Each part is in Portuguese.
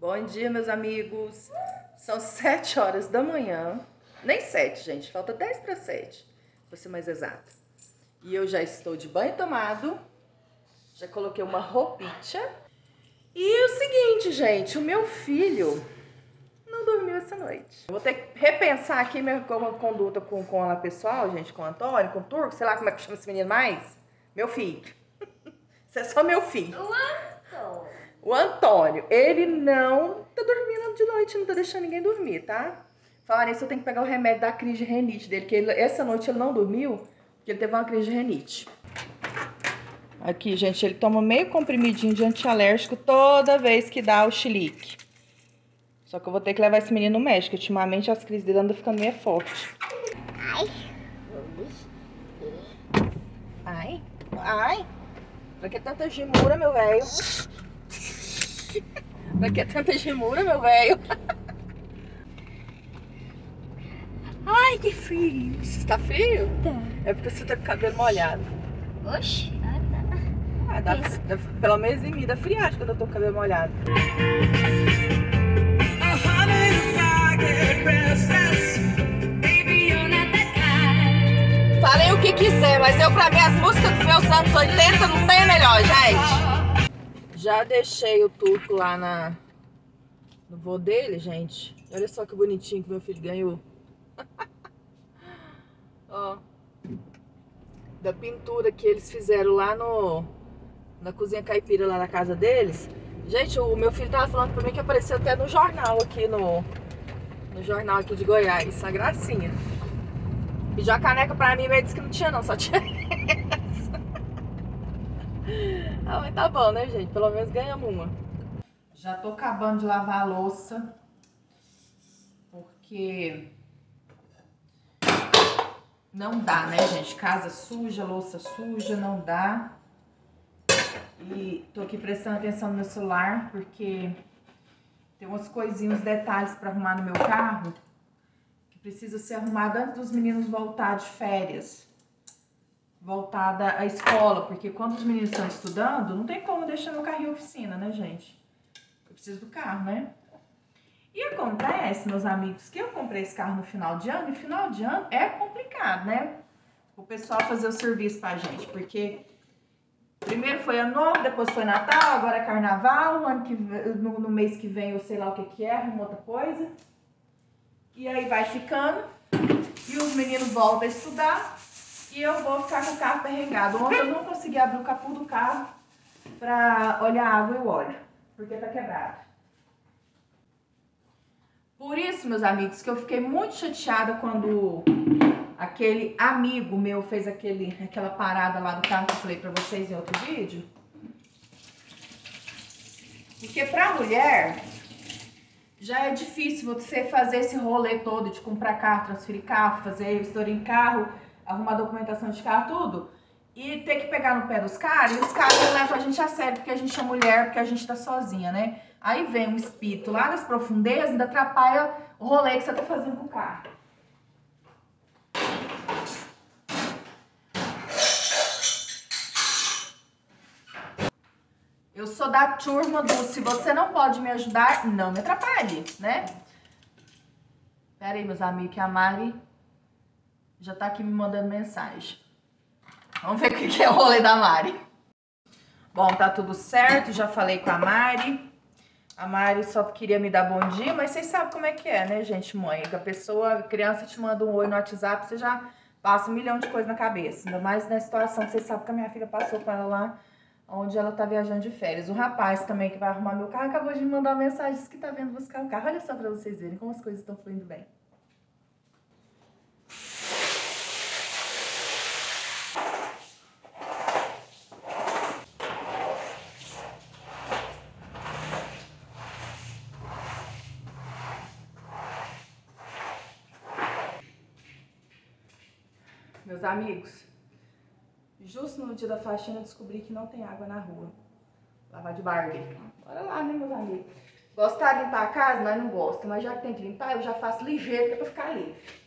Bom dia, meus amigos. São 7 horas da manhã. Nem 7, gente. Falta 10 para 7, pra ser mais exata. E eu já estou de banho tomado. Já coloquei uma roupinha. E o seguinte, gente. O meu filho não dormiu essa noite. Vou ter que repensar aqui minha conduta com, com ela pessoal, gente. Com o Antônio, com o Turco. Sei lá como é que chama esse menino mais. Meu filho. Você é só meu filho. O Antônio. O Antônio, ele não tá dormindo de noite, não tá deixando ninguém dormir, tá? Falar nisso, eu tenho que pegar o remédio da crise de renite dele, que ele, essa noite ele não dormiu, porque ele teve uma crise de renite. Aqui, gente, ele toma meio comprimidinho de antialérgico toda vez que dá o chilique. Só que eu vou ter que levar esse menino no médico. Ultimamente as crises dele andam ficando meio forte. Ai. Ai, ai. Pra que tanta gemura, meu velho? Pra que tanta gemura, meu velho? Ai, que frio. Você tá frio? Tá. É porque você tá com o cabelo molhado. Oxi. Ah, Ah, dá, dá- pelo menos em mim dá friagem quando eu tô com o cabelo molhado. Falem o que quiser, mas eu, pra mim, as músicas dos meus anos 80 não tem melhor, gente. Já deixei o turco lá na, no voo dele, gente. Olha só que bonitinho que meu filho ganhou. Ó. Da pintura que eles fizeram lá no na cozinha caipira lá na casa deles. Gente, o meu filho tava falando pra mim que apareceu até no jornal aqui no no jornal aqui de Goiás, essa gracinha. Pediu a caneca pra mim, mas disse que não tinha não, só tinha. Ah, mas tá bom, né, gente? Pelo menos ganhamos uma. Já tô acabando de lavar a louça. Porque não dá, né, gente? Casa suja, louça suja, não dá. E tô aqui prestando atenção no meu celular, porque tem umas coisinhas, detalhes pra arrumar no meu carro que precisa ser arrumado antes dos meninos voltar de férias. Voltada à escola, porque quando os meninos estão estudando, não tem como deixar carro em oficina, né, gente? Eu preciso do carro, né? E acontece, meus amigos, que eu comprei esse carro no final de ano, e final de ano é complicado, né? O pessoal fazer o serviço pra gente, porque primeiro foi ano novo, depois foi Natal, agora é carnaval, no, ano que, no, no mês que vem eu sei lá o que que é, arrumo outra coisa. E aí vai ficando, e os meninos voltam a estudar, e eu vou ficar com o carro perregado. Ontem eu não consegui abrir o capô do carro pra olhar a água e o óleo, porque tá quebrado. Por isso, meus amigos, que eu fiquei muito chateada quando aquele amigo meu fez aquele, aquela parada lá do carro que eu falei pra vocês em outro vídeo. Porque pra mulher já é difícil você fazer esse rolê todo de comprar carro, transferir carro, fazer história em carro, arrumar documentação de carro, tudo. E ter que pegar no pé dos caras, e os caras levam a gente a sério porque a gente é mulher, porque a gente tá sozinha, né? Aí vem um espírito lá das profundezas, ainda atrapalha o rolê que você tá fazendo com o carro. Eu sou da turma do se você não pode me ajudar, não me atrapalhe, né? Pera aí, meus amigos, que a Mari já tá aqui me mandando mensagem. Vamos ver o que é o rolê da Mari. Bom, tá tudo certo, já falei com a Mari. A Mari só queria me dar bom dia, mas vocês sabem como é que é, né, gente, mãe? Que a pessoa, a criança te manda um oi no WhatsApp, você já passa um milhão de coisas na cabeça. Ainda mais na situação que vocês sabem que a minha filha passou com ela lá, onde ela tá viajando de férias. O rapaz também que vai arrumar meu carro acabou de me mandar uma mensagem que tá vendo buscar o carro. Olha só pra vocês verem como as coisas estão fluindo bem. Amigos, justo no dia da faxina descobri que não tem água na rua. Lavar de Barbie. Bora lá, né, meus amigos? Gostar de limpar a casa? Nós não gostamos, mas já que tem que limpar, eu já faço ligeiro que é pra ficar livre.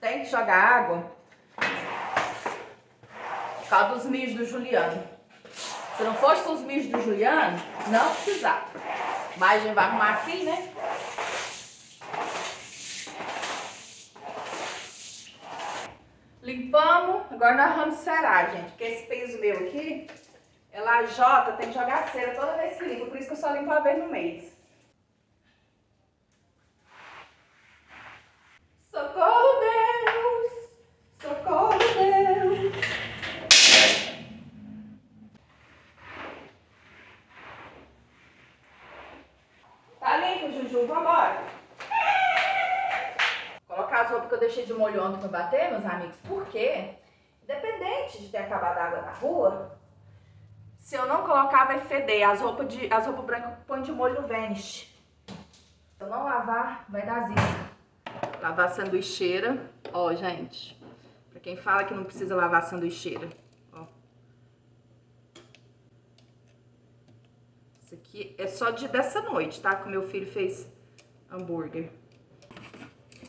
Tem que jogar água Por causa dos mijos do Juliano. Se não fosse os mijos do Juliano, não precisava. Mas a gente vai arrumar aqui, né? Limpamos. Agora nós vamos serar, gente. Porque esse peso meu aqui, ela jota, tem que jogar cera toda vez que limpa. Por isso que eu só limpo uma vez no mês. Socorro, Deus! Socorro, Deus! Tá limpo, Juju? Vambora! Colocar as roupas que eu deixei de molho ontem pra bater, meus amigos, porque, independente de ter acabado a água na rua, se eu não colocar, vai feder. As roupas, de, as roupas brancas põe de molho no Vanish. Se eu não lavar, vai dar zica. Lavar a sanduicheira. Ó, gente. Pra quem fala que não precisa lavar a sanduicheira. Ó. Isso aqui é só de dessa noite, tá? Que o meu filho fez hambúrguer.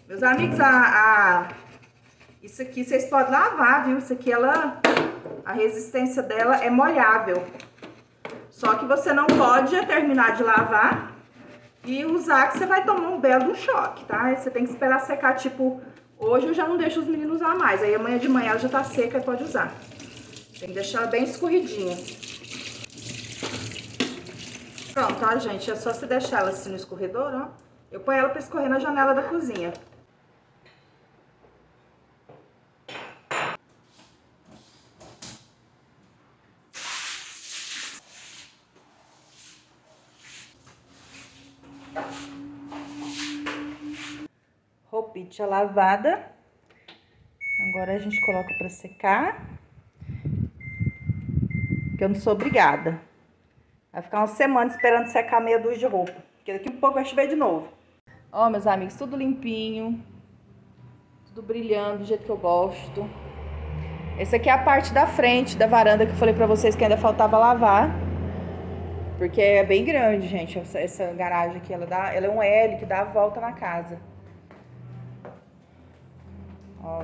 Meus amigos, a, a, isso aqui vocês podem lavar, viu? Isso aqui, ela, a resistência dela é molhável. Só que você não pode terminar de lavar e usar que você vai tomar um belo choque, tá? Você tem que esperar secar, tipo, hoje eu já não deixo os meninos usar mais. Aí amanhã de manhã ela já tá seca e pode usar. Tem que deixar ela bem escorridinha. Pronto, tá, gente? É só você deixar ela assim no escorredor, ó. Eu ponho ela pra escorrer na janela da cozinha. Roupinha lavada. Agora a gente coloca pra secar. Que eu não sou obrigada. Vai ficar uma semana esperando secar meia dúzia de roupa. Porque daqui a pouco vai chover de novo. Ó, meus amigos, tudo limpinho. Tudo brilhando do jeito que eu gosto. Essa aqui é a parte da frente da varanda que eu falei pra vocês que ainda faltava lavar. Porque é bem grande, gente. Essa, essa garagem aqui, ela, dá, ela é um L que dá a volta na casa. Ó.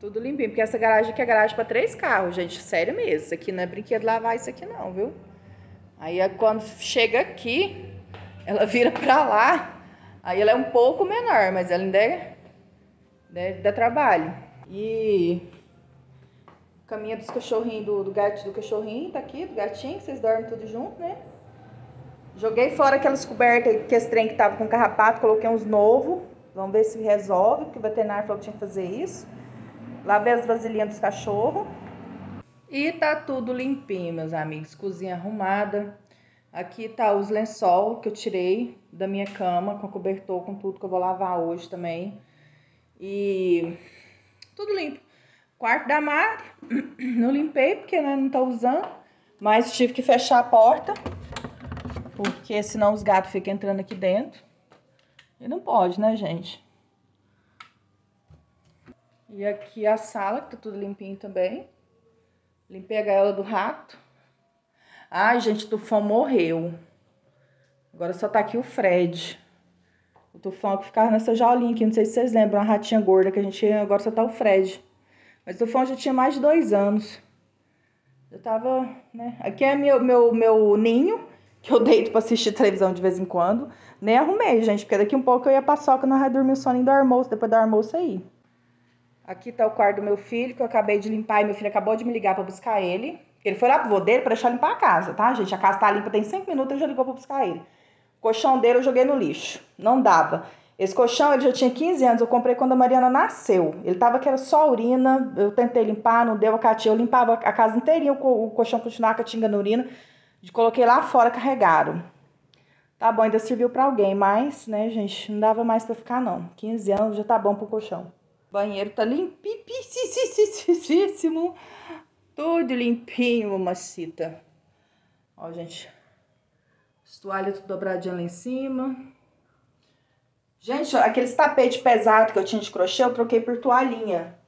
Tudo limpinho, porque essa garagem aqui é garagem para três carros, gente. Sério mesmo. Isso aqui não é brinquedo lavar isso aqui não, viu? Aí é quando chega aqui, ela vira pra lá. Aí ela é um pouco menor, mas ela ainda é, né, dá trabalho. E caminha dos cachorrinhos, do, do gato do cachorrinho, tá aqui, do gatinho, que vocês dormem tudo junto, né? Joguei fora aquelas cobertas, que esse trem que tava com carrapato, coloquei uns novos. Vamos ver se resolve, porque o veterinário falou que tinha que fazer isso. Lavei as vasilhinhas dos cachorros. E tá tudo limpinho, meus amigos. Cozinha arrumada. Aqui tá os lençol que eu tirei da minha cama, com cobertor, com tudo que eu vou lavar hoje também. E tudo limpo. Quarto da Mari, não limpei porque né, não tô usando, mas tive que fechar a porta, porque senão os gatos ficam entrando aqui dentro. E não pode, né, gente? E aqui a sala, que tá tudo limpinho também. Limpei a gaiola do rato. Ai, gente, o tufão morreu. Agora só tá aqui o Fred. O tufão que ficava nessa jaulinha aqui, não sei se vocês lembram, uma ratinha gorda que a gente agora só tá o Fred. Mas o tufão já tinha mais de dois anos. Eu tava, né? Aqui é meu, meu, meu ninho, que eu deito pra assistir televisão de vez em quando. Nem arrumei, gente, porque daqui um pouco eu ia pra soca, nós vai dormir o soninho do almoço, depois do almoço aí. Aqui tá o quarto do meu filho, que eu acabei de limpar e meu filho acabou de me ligar pra buscar ele. Ele foi lá pro vô dele pra deixar limpar a casa, tá, gente? A casa tá limpa tem cinco minutos, ele já ligou pra buscar ele. O colchão dele eu joguei no lixo. Não dava. Esse colchão ele já tinha 15 anos, eu comprei quando a Mariana nasceu. Ele tava que era só urina, eu tentei limpar, não deu a. Eu limpava a casa inteirinha, o colchão continuava catingando urina. Coloquei lá fora, carregaram. Tá bom, ainda serviu pra alguém, mas, né, gente, não dava mais pra ficar, não. 15 anos já tá bom pro colchão. O banheiro tá limpíssimo. Tudo limpinho, mamacita. Ó, gente. As toalhas tudo dobradinha lá em cima. Gente, aqueles tapetes pesados que eu tinha de crochê, eu troquei por toalhinha.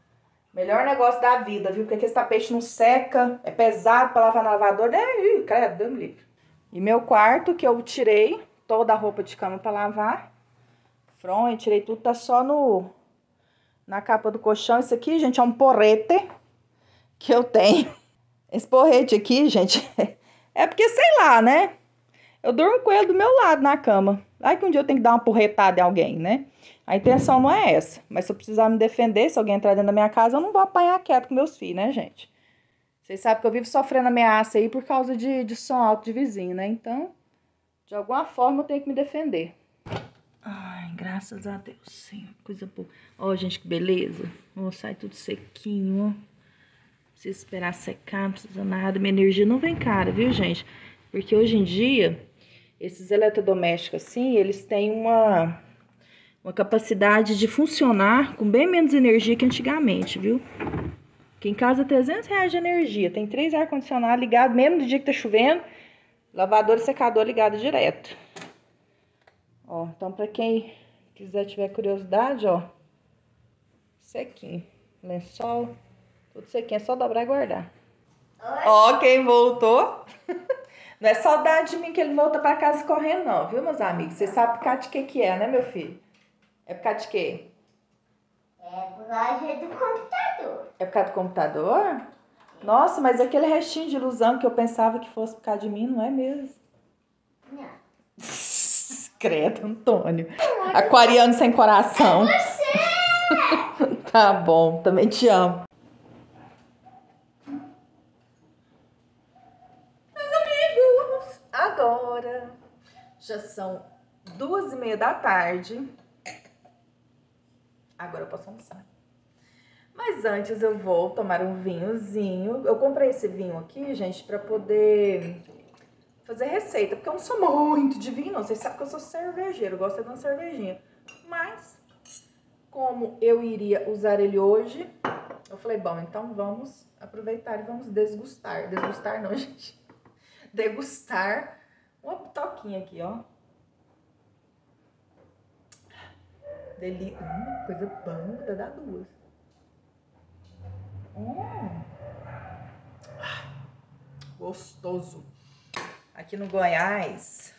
Melhor negócio da vida, viu? Porque aquele tapete não seca, é pesado pra lavar no lavador. É, ih, credo, Deus me livre. E meu quarto, que eu tirei toda a roupa de cama pra lavar. Fronha, tirei tudo, tá só no, na capa do colchão. Isso aqui, gente, é um porrete que eu tenho. Esse porrete aqui, gente, é porque, sei lá, né? Eu durmo com ele do meu lado na cama. Aí que um dia eu tenho que dar uma porretada em alguém, né? A intenção não é essa. Mas se eu precisar me defender, se alguém entrar dentro da minha casa, eu não vou apanhar quieto com meus filhos, né, gente? Vocês sabem que eu vivo sofrendo ameaça aí por causa de, de som alto de vizinho, né? Então, de alguma forma eu tenho que me defender. Ai, graças a Deus, Senhor. Coisa boa. Ó, gente, que beleza. Ó, sai tudo sequinho, ó. Precisa esperar secar, não precisa nada. Minha energia não vem cara, viu, gente? Porque hoje em dia, esses eletrodomésticos assim, eles têm uma, uma capacidade de funcionar com bem menos energia que antigamente, viu? Aqui em casa, 300 reais de energia. Tem três ar-condicionado ligado, mesmo no dia que tá chovendo. Lavador e secador ligado direto. Ó, então pra quem quiser, tiver curiosidade, ó. Sequinho. Lençol. Tudo sequinho. É só dobrar e guardar. Ó, quem voltou. Não é saudade de mim que ele volta pra casa correndo, não, viu, meus amigos? Você sabe por causa de que que é, né, meu filho? É por causa de quê? É por causa do computador. É por causa do computador? Nossa, mas aquele restinho de ilusão que eu pensava que fosse por causa de mim, não é mesmo? Não. Credo, Antônio. Aquariano sem coração. tá bom, também te amo. Meus amigos, agora já são duas e meia da tarde. Agora eu posso almoçar. Mas antes eu vou tomar um vinhozinho. Eu comprei esse vinho aqui, gente, para poder fazer receita, porque eu não sou muito de vinho, não. Vocês sabem que eu sou cervejeiro, eu gosto de uma cervejinha. Mas, como eu iria usar ele hoje, eu falei, bom, então vamos aproveitar e vamos desgustar. Desgustar não, gente. Degustar uma toquinha aqui, ó. Deli... Hum, coisa boa, dá duas. Hum. Gostoso. Aqui no Goiás,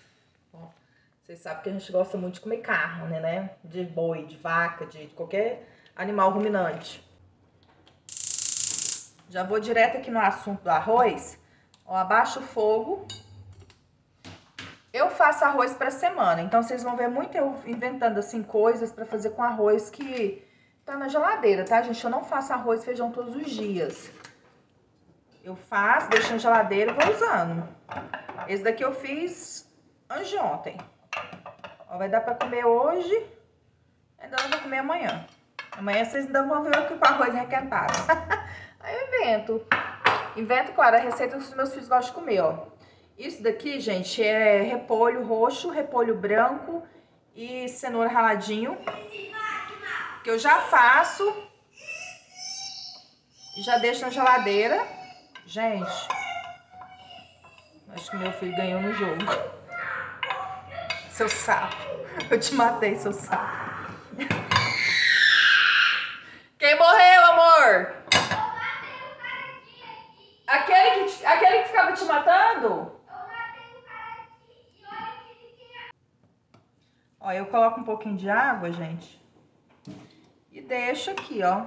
vocês sabem que a gente gosta muito de comer carne, né? De boi, de vaca, de qualquer animal ruminante. Já vou direto aqui no assunto do arroz. Ó, abaixo o fogo. Eu faço arroz para semana, então vocês vão ver muito eu inventando assim coisas para fazer com arroz que tá na geladeira, tá, gente? Eu não faço arroz e feijão todos os dias. Eu faço, deixo na geladeira e vou usando. Esse daqui eu fiz antes de ontem. Ó, vai dar pra comer hoje, ainda não vou comer amanhã. Amanhã vocês ainda vão ver o que o arroz é requentado. Aí eu invento. Invento, claro, a receita que os meus filhos gostam de comer, ó. Isso daqui, gente, é repolho roxo, repolho branco e cenoura raladinho que eu já faço e já deixo na geladeira. Gente, acho que meu filho ganhou no jogo. Seu sapo. Eu te matei, seu sapo. Quem morreu, amor? Aquele que, aquele que ficava te matando? Ó, eu coloco um pouquinho de água, gente. E deixo aqui, ó.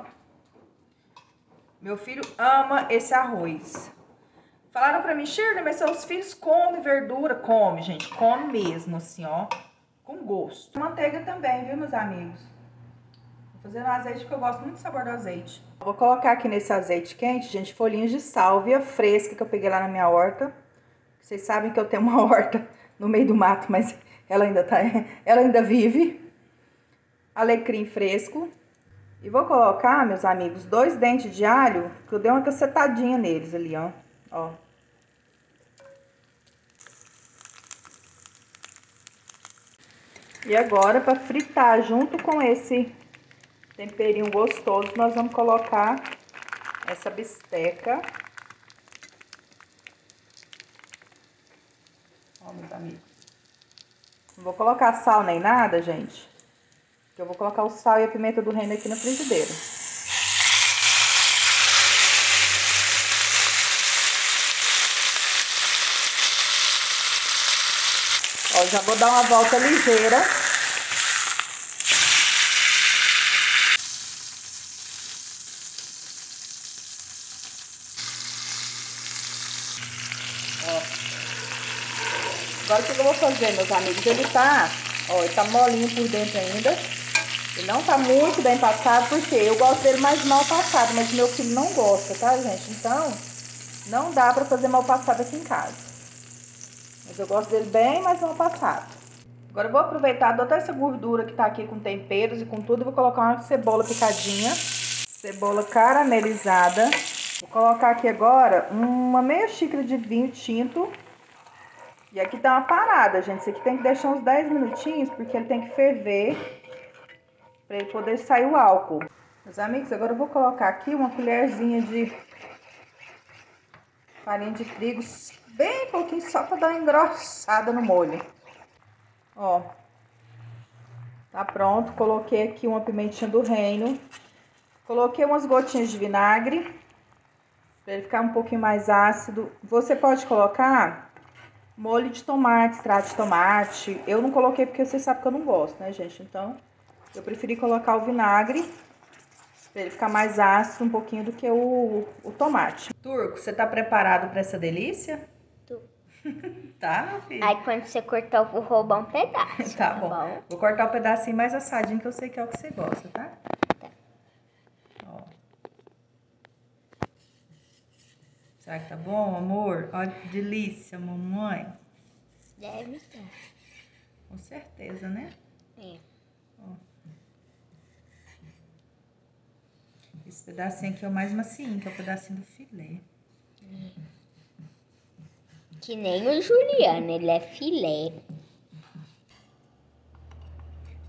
Meu filho ama esse arroz. Falaram pra mim, Shirley, mas seus filhos comem verdura? Come, gente. Come mesmo, assim, ó. Com gosto. Manteiga também, viu, meus amigos? Vou fazer no azeite porque eu gosto muito do sabor do azeite. Vou colocar aqui nesse azeite quente, gente, folhinhas de sálvia fresca que eu peguei lá na minha horta. Vocês sabem que eu tenho uma horta no meio do mato, mas ela ainda tá, ela ainda vive. Alecrim fresco. E vou colocar, meus amigos, dois dentes de alho, que eu dei uma cacetadinha neles ali, ó. Ó. E agora, para fritar junto com esse temperinho gostoso, nós vamos colocar essa bisteca. Ó, meus amigos. Não vou colocar sal nem nada, gente. Eu vou colocar o sal e a pimenta do reino aqui na frigideira. Ó, já vou dar uma volta ligeira. Eu vou fazer, meus amigos? Ele tá, ó, ele tá molinho por dentro ainda. Ele não tá muito bem passado, porque eu gosto dele mais mal passado, mas meu filho não gosta, tá, gente? Então, não dá pra fazer mal passado aqui em casa. Mas eu gosto dele bem mais mal passado. Agora eu vou aproveitar toda essa gordura que tá aqui com temperos e com tudo, vou colocar uma cebola picadinha, cebola caramelizada. Vou colocar aqui agora uma meia xícara de vinho tinto. E aqui tá uma parada, gente. Isso aqui tem que deixar uns 10 minutinhos, porque ele tem que ferver para ele poder sair o álcool. Meus amigos, agora eu vou colocar aqui uma colherzinha de farinha de trigo, bem pouquinho, só para dar uma engrossada no molho. Ó, tá pronto. Coloquei aqui uma pimentinha do reino. Coloquei umas gotinhas de vinagre, para ele ficar um pouquinho mais ácido. Você pode colocar molho de tomate, extrato de tomate. Eu não coloquei porque você sabe que eu não gosto, né, gente? Então, eu preferi colocar o vinagre para ele ficar mais ácido um pouquinho do que o, o tomate. Turco, você tá preparado para essa delícia? Tô. tá, meu filho? Aí quando você cortar, eu vou roubar um pedaço. Tá bom. Vou cortar o pedacinho mais assadinho, que eu sei que é o que você gosta, tá? Será que tá bom, amor? Olha que delícia, mamãe. Deve ser. Com certeza, né? É. Ó. Esse pedacinho aqui é o mais macio, que é o pedacinho do filé. Que nem o Juliano, ele é filé.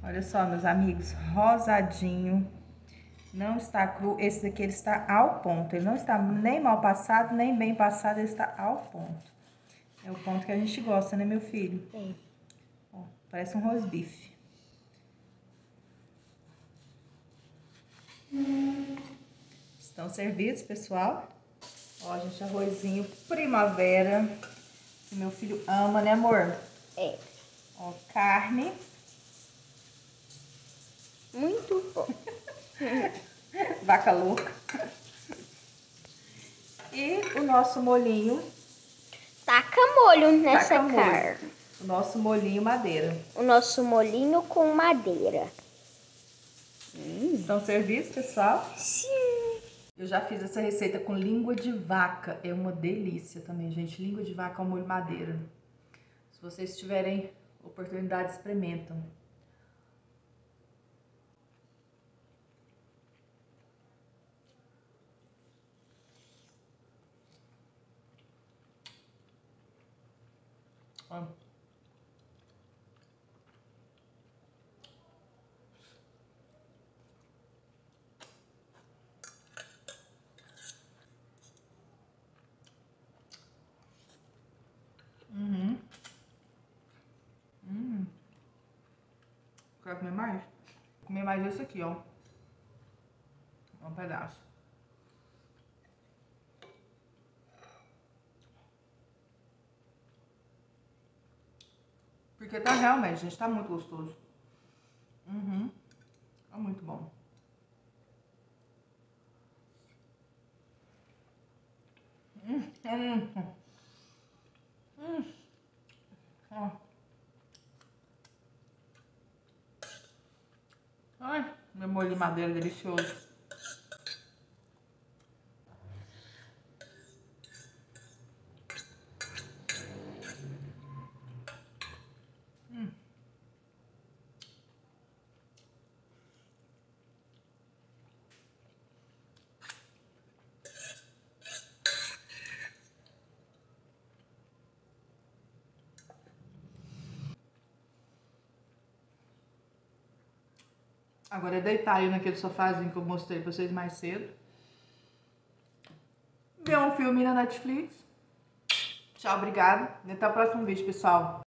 Olha só, meus amigos, rosadinho. Não está cru. Esse daqui ele está ao ponto. Ele não está nem mal passado, nem bem passado, ele está ao ponto. É o ponto que a gente gosta, né, meu filho? É. Ó, parece um rosbife. Estão servidos, pessoal? Ó, gente, arrozinho primavera. Que meu filho ama, né, amor? É. Ó, carne. Muito bom. Vaca louca. E o nosso molhinho, Taca molho nessa Taca molho. carne. o nosso molhinho madeira. O nosso molinho com madeira. Estão servidos, pessoal? Sim. Eu já fiz essa receita com língua de vaca. É uma delícia também, gente. Língua de vaca ao molho madeira. Se vocês tiverem oportunidade, experimentam. Ó. Uhum. Hum. Quer comer mais? Vou comer mais esse aqui, ó. Um pedaço. Porque tá realmente, gente, tá muito gostoso. Uhum. Tá muito bom. Hum, hum. Hum. Ó. Ai, meu molho de madeira delicioso. Hum. Agora é deitar aí naquele sofazinho que eu mostrei pra vocês mais cedo. Ver um filme na Netflix. Tchau, obrigado. E até o próximo vídeo, pessoal.